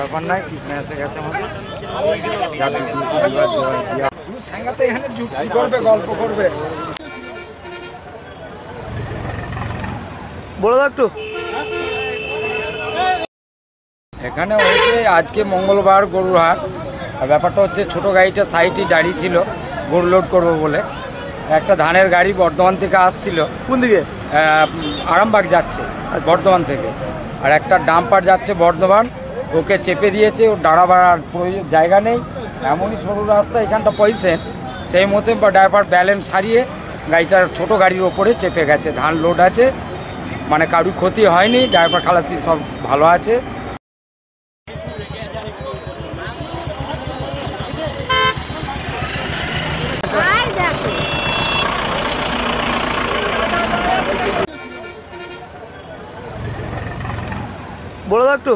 ব্যাপার নাই কৃষ্ণ এসে গেছে আমাদের। এখানে যুক্তি করবে গল্প করবে? বলে দাও একটু এখানে হয়েছে আজকে মঙ্গলবার গরুর হাট। আর ব্যাপারটা হচ্ছে ছোট গাড়িটা সাইডে দাঁড়িয়ে ছিল গরু লোড করব বলে। একটা ধানের গাড়ি বর্ধমান থেকে আসছিল। কোন দিকে? আহ, আরামবাগ যাচ্ছে বর্ধমান থেকে। আর একটা ডাম্পার যাচ্ছে বর্ধমান। ওকে চেপে দিয়েছে ওর আর প্রয়োজন, জায়গা নেই। এমনই সরু রাস্তা, এখানটা পয়সেন সেই মতে ড্রাইভার ব্যালেন্স হারিয়ে গাড়িটার ছোট গাড়ির ওপরে চেপে গেছে। ধান লোড আছে মানে কারুর ক্ষতি হয়নি, ড্রাইভার খালাতি সব ভালো আছে। বলে দাও একটু।